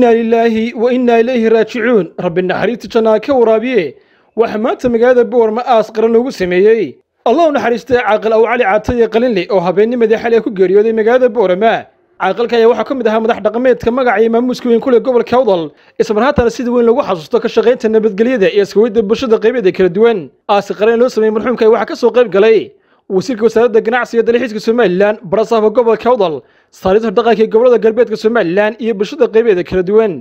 innaa lilaahi wa innaa ilayhi raajicuun rabbi naxariista jannaa ka waraabiye. Waxaa maanta magaalada boorma aas qaran loogu sameeyey. Allah u naxariistay caaqil aw cali caataye qalinle oo habeennimadii xalay ku geeriyooday magaalada boorama caaqilka ayaa waxaa ka mid ahaa madax dhaqameedka magaca iyo maamuuska weyn ku leh gobolka awdal ismar haatana sida weyn lagu xasuusto ka shaqaynta nabadgelyada iyo iskawidda bulshada qaybeeda kala duwan. Aasi qaran loo sameeyey marxuumka waxaa ka soo qayb galay wasiirka wasaaradda ganacsiga dalxiiska somalilan barasaafka gobolka awdal saariista dhaqanka ee gobollada galbeedka somalilan iyo bulshada qaybeeda kala duwan.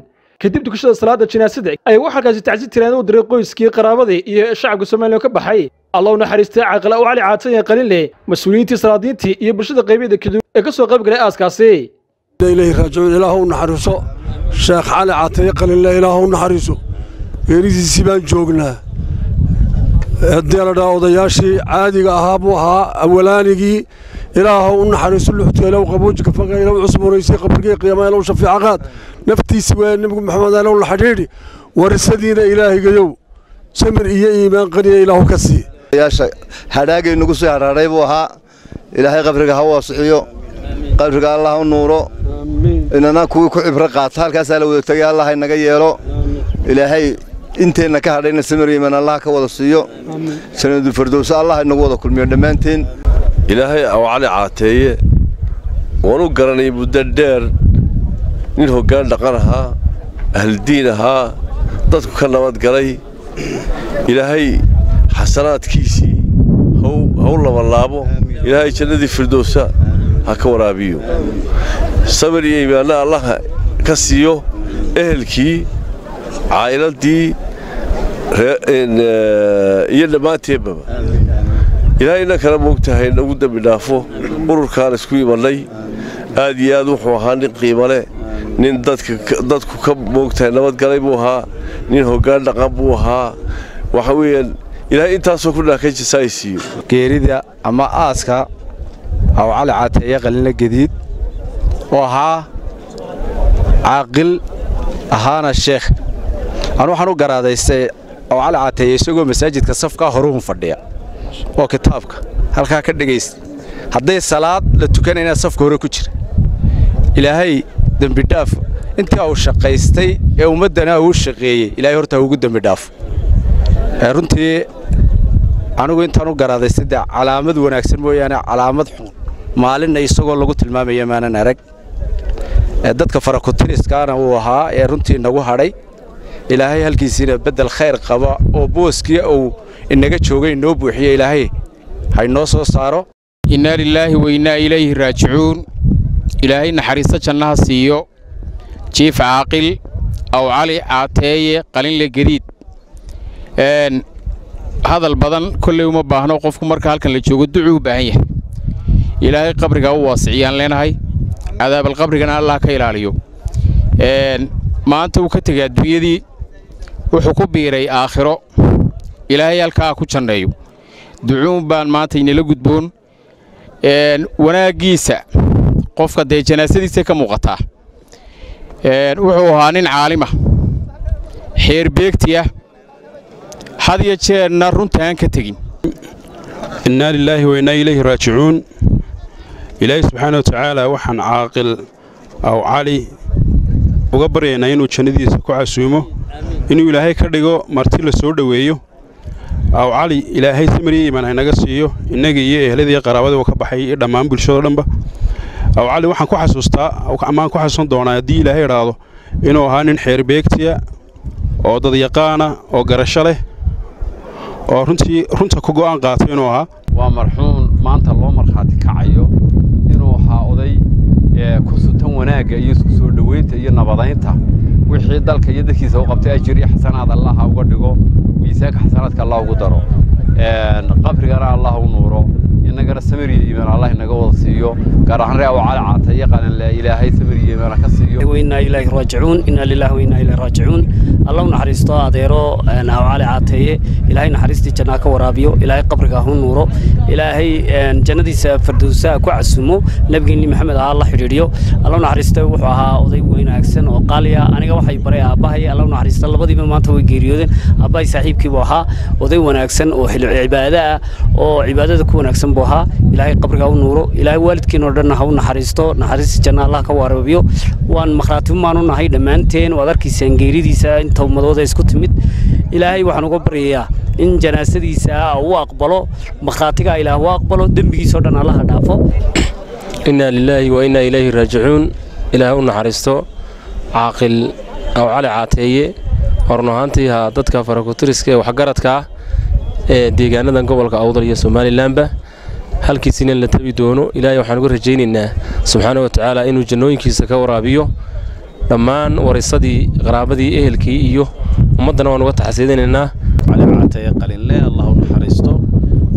Kadib dukashada salaada janaasada ayaa waxaa halkaasi tacsi tiraan u diray qoyskii qaraabadii iyo shacabka somalilan ka baxay. Allah u naxariistay caaqil aw cali caataye qalinle mas'uuliyiintii salaadiintii iyo bulshada qaybeeda kala duwan ee ka soo qayb galay aaskaasi. Ilahi raajicuun ilaah u naxariiso. Sheekh cali caataye qalinle ilaah u naxariiso. Geeridiisii baan joognaa haddii odayaashii caadiga ahaa buu ahaa awalaanigii ilaaha u naxariiso luxteelow qabuujika faqaylow cusburaysay qabrigii qiyamaylow shafiica qaad. Naftiisi waa nebigu maxamed alow la xidhiidhi warisadiina ilaahigayow samir iyo iimaan qaniya ilaahu ka sii. Yaasha hadhaagay nagu soo hadhaadhay buu ahaa ilaahay qabriga ha waasixiyo qabriga allah u nuuro inana kuwii ku cibro qaata halkaasaa la wada tegay allah inaga yeelo. Ilaahay inteenna ka hadhayna samir iimaan allah ka wada siiyo. Sanadulfardowso allah inagu wada kulmiyo dhammaanteen ilaahay aw cali caateeye. Waan u garanay muddo dheer nin hoggaan dhaqan ahaa ahldiin ahaa dadku ka nabadgalay ilaahay xasanaadkiisii haw labalaabo. Ilaahay jannadii firdowsa ha ka waraabiyo. Samir iyo iimaanna allah ka siiyo ehelkii caa'iladdii iyo dhammaanteenbaba ilaahay inna kala moogtahay nagu dembi dhaafo ururkaan isku imannay aad iyo aad wuxuu ahaa nin qiimo leh. Nin dadku ka moogtahay nabadgalay buu ahaa. Nin hoggaan dhaqan buu ahaa. Waxa weeyaan ilaahay intaasoo ku dhaaka jisaay siiyo. Geerida ama aaska aw cali caateeye qalinla gediid oo ahaa caaqil ahaana sheekh. Anu waxaan u garaadaystay aw cali isagoo masaajidka safkaa horuhun fadhiya. Oo kitaabka. Halkaa ka dhegaysta hadday salaad la tukanayna safka hore ku jira. Ilaahay dembidhaaf intii uu shaqaystay ee ummaddana uu shaqeeyey ilaahay horta ugu dembidhaafo runtii anigu intaan u garaadaystay dee calaamad wanaagsan mooyaane calaamad xun. Maalinna isagoo lagu tilmaamaya maanan arag. Dadka farakutiriskaana uu ahaa ee runtii inagu hadhay ilaahay halkiisiina beddel khayr qaba oo booskii uu inaga joogay inoo buuxiyo ilaahay. Ha inoo soo saaro. Innaa lilaahi wa innaa ilayhi raajicuun. Ilaahay naxariista jannaha siiyo. Jiif caaqil aw cali caateeye qalinle gediid. Hadal badan kolley uma baahno qofku marka halkan la joogo ducuu u baahan yahay. Ilaahay qabrigaa u waasiciyaan leenahay. Cadaabalqabrigana allah ka ilaaliyo. Maanta uu ka tegay adduunyadii wuxuu ku biiray aakhiro. Ilaahay halkaa ku janneeyo ducuun baan maanta inala gudboon wanaaggiisa qofka dee janaasadiisa ka muuqataa wuxuu ahaa nin caalima xeer beegtiya had iyo jeerna runtaan ka tegin. Innaa lilaahi wa innaa ilayhi raajicuun. Ilaahay subxaana wa tacaala waxaan caaqil aw cali uga baryaynaa inuu jannadiisa ku casuumo inuu ilaahay ka dhigo marti la soo dhoweeyo. Aw cali ilaahay samiriya iimaan haynaga siiyo innaga iyo ehladii qaraabadii ka baxay iyo dhammaan bulshadoo dhanba. Aw cali waxaan ku xasuustaa amaan ku xasuusan doonaa haddii ilaahay idhaahdo inuu ahaa nin xeerbeegtiya oo dadyaqaana oo garasho leh oo runtii runta ku go'aan qaatay inuu ahaa. Waa marxuun maanta loo markhaati kacayo inuu ahaa oday ku sutan wanaagga iyo dhoweynta iyo nabadaynta. Wixii dalka iyo dadkiisa u qabtay ajir iyo xasanaad allah ha uga dhigo miisaanka xasanaadka allah ugu daro qabrigana allah u nuuro inagana samiriya iimaan allah inaga wada siiyo. Gaar ahaan reaw calacata iyo qalanle ilaahay samiriya iimaana ka siiyo. Inaa ilaahi raajicuun inaa lillahi wa inaa raajicuun. Allah naxariisto adeero aw caateeye ilaahay naxariistii jannaa ka waraabiyo ilaahay qabrigaa hu nuuro. Ilaahay jannadiisa fardowsaha ku casumo nebigeenni maxamed ahaa la xidhiidhiyo. Allah naxariisto wuxuu ahaa oday weynaagsan oo qaaliya aniga waxay baray aabbahay. Allah naxariisto labadiiba maanta way geeriyoodeen. Aabbahay saaxiibkiibuu ahaa oday wanaagsan oo cibaado oo cibaadada ku wanaagsan buu ahaa. Ilaahay qabriga u nuuro ilaahay waalidkeenoo dhanna ha u naxariisto. Naxariista janna allah ka waaroobiyo waan makhraatimaanu nahay dhammaanteen. Waad arkaysaan geeridiisa inta ummadooda isku timid. Ilaahay waxaan uga baryayaa in janaasadiisa uu aqbalo makhraatigaa ilaah u aqbalo dembigiisoo dhan allaha dhaafo. Innaa lilaahi wa innaa ilayhi raajicuun. Ilaahay u naxariisto. Caaqil awcali caateeye. Warun ahaantii ha dadka farakutiriska ee waxgaradka ah ee deegaanadan gobolka awdal iyo somalilanba halkiisina la tabi doono ilaahay waxaan uga rajaynaynaa subxaana wa tacaala inuu jannooyinkiisa ka waraabiyo dhammaan warisadii qaraabadii ehelkii iyo ummaddana waan uga taxasiidinaynaa calicatee qalinle allah u naxariisto.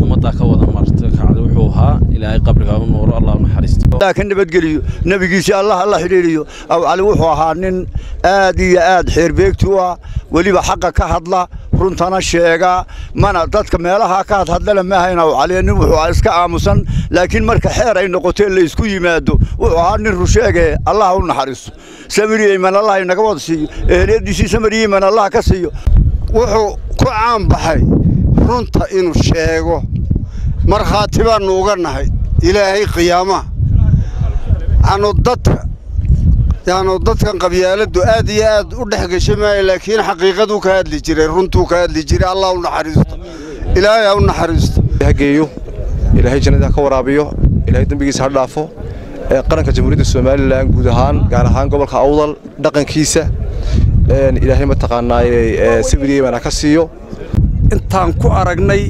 Ummaddaa ka wada marta kacda wuxuu ahaa ilaahay qabriga u nuuro allah u naxariisto ka nabadgeliyo nebigiisii allah alla xidhiidhiyo. Aw cali wuxuu ahaa nin aad iyo aad xeerbeegti u ah weliba xaqa ka hadla runtana sheega mana dadka meelaha ka hadhadlana ma ahayn aw cali nin wuxuu iska aamusan laakiin marka xeer ay noqotee laysku yimaado wuxuu ahaa nin rusheege allah u naxariisto samiriyeyman allah inaga wada siiyo. Eheliyadiisii samiriyeyman allah ka siiyo. Wuxuu ku caanbaxay runta inuu sheego. Markhaati baannu uga nahay ilaahay qiyaamaha. Anu dadka yaanu dadkan qabyaaladdu aad iyo aad u dhex gesha maayo laakiin xaqiiqaduu ka hadli jiray runtuu ka hadli jiray allah u naxariisto. Ilaahay ha u naxariisto. Hageeyo ilaahay jannada ka waraabiyo ilaahay dembigiisa ha dhaafo. Ee qaranka jamhuuriyadda somalilan guud ahaan gaar ahaan gobolka awdal dhaqankiisa ilaahay mataqaanaaye sawiriyeyman ha ka siiyo. Intaan ku aragnay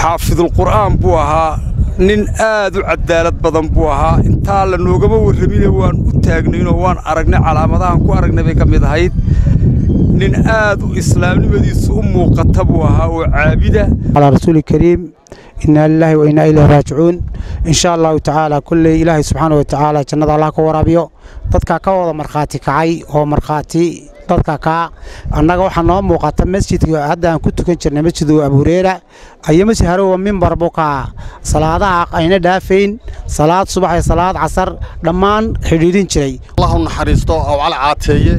xaafidulqur'aan buu ahaa nin aad u cadaalad badan buu ahaa. Intaa la noogama warramine waan u taagnaynoo waan aragnay calaamadahan ku aragnay bay ka mid ahayd. Nin aad u islaamnimadiisu u muuqata buu ahaa oo caabida. Calaa rasuuli kariim inaa lilaahi wa innaa ilayhi raajicuun. Insha allahu tacaala kulley ilaahay subxaana wa tacaala jannada allah ka waraabiyo. Dadkaa ka wada markhaati kacay oo markhaati dadka kaa annaga waxaa noo muuqata masjidka hadda aan ku tukan jirnay masjidu abuureera ayo masjid harowa mimbar bukaa salaadaha ayna dhaafayn salaad subax iyo salaad casar dhammaan xidhiidhin jiray. Allah u naxariisto aw cali caateeye.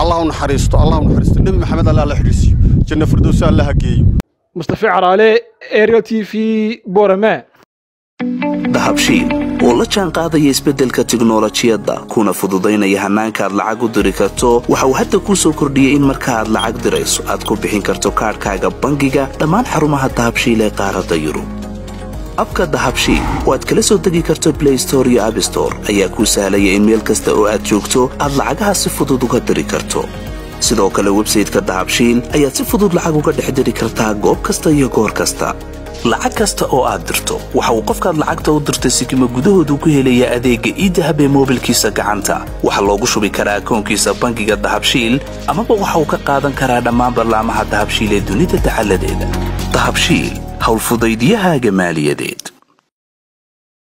Allah u naxariisto allah u naxariisto. Nebi maxamed allah la xidhiisiyo janna firdowsi allah ha geeyo mustafa caraale ariel t v borama dahabshiil oo la jaan qaadaya isbeddelka tiknolojiyadda kuna fududaynaya hannaanka aad lacag u diri karto waxa uu hadda kuu soo kordhiyey in marka aad lacag dirayso aad ku bixin karto kaadhkaaga bangiga dhammaan xarumaha dahabshiil ee qaaradda yurub. Abka dahabshiil oo aad kala soo degi karto blay store iyo abstore ayaa kuu sahlaya in meel kasta oo aad joogto aad lacagaha si fudud uga diri karto. Sidoo kale websayteka dahabshiil ayaad si fudud lacag uga dhex diri kartaa goob kasta iyo goor kasta lacag kasta oo aad dirto. Waxa uu qofkaad lacagta u dirtay sikima gudahoodu ku helayaa adeegga iidahab ee moobilkiisa gacanta. Waxaa loogu shubi karaa akoonkiisa bangiga dahabshiil amaba waxa uu ka qaadan karaa dhammaan ballaamaha dahabshiil ee dunida dacaladeeda dahabshiil howlfudaydiyahaaga maaliyadeed